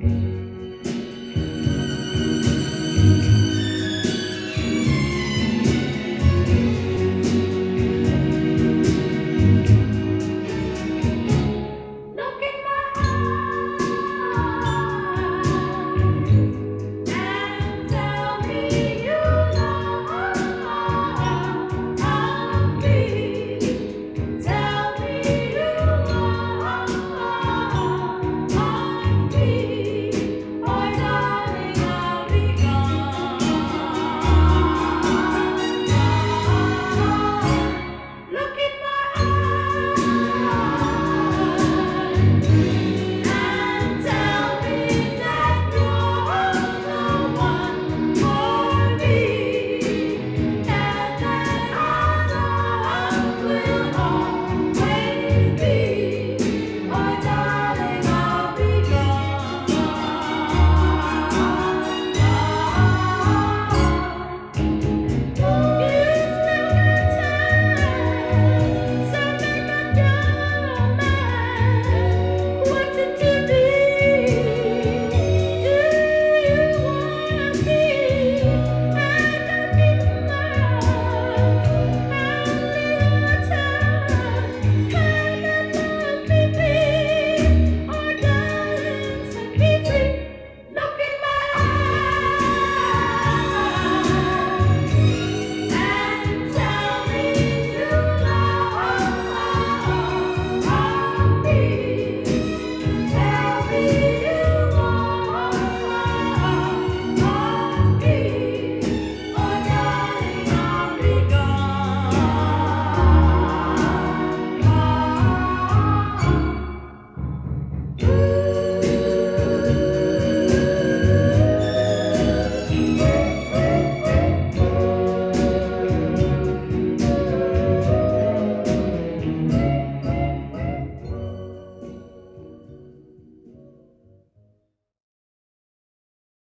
Mm-hmm.